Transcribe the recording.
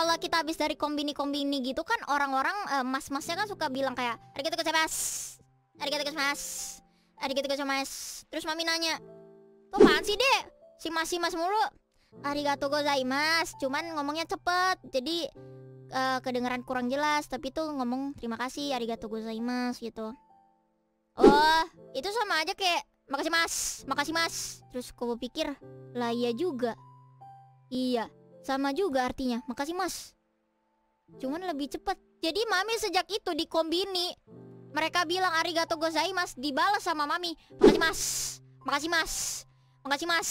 kalau kita habis dari kombini-kombini gitu kan orang-orang eh, mas-masnya kan suka bilang kayak arigatou gozaimasu. Arigatou gozaimasu. Arigatou gozaimasu. Terus mami nanya, "Tuh apaan sih, Dek? Si Mas si Mas mulu." Arigatou gozaimasu. Cuman ngomongnya cepet. Jadi eh, kedengeran kurang jelas, tapi tuh ngomong terima kasih arigatou gozaimasu gitu. Oh, itu sama aja kayak makasih Mas, makasih Mas. Terus kau pikir, lah iya juga. Iya, sama juga artinya. Makasih mas. Cuman lebih cepat. Jadi mami sejak itu di kombini. Mereka bilang arigato gozai mas. Dibalas sama mami. Makasih mas. Makasih mas. Makasih mas.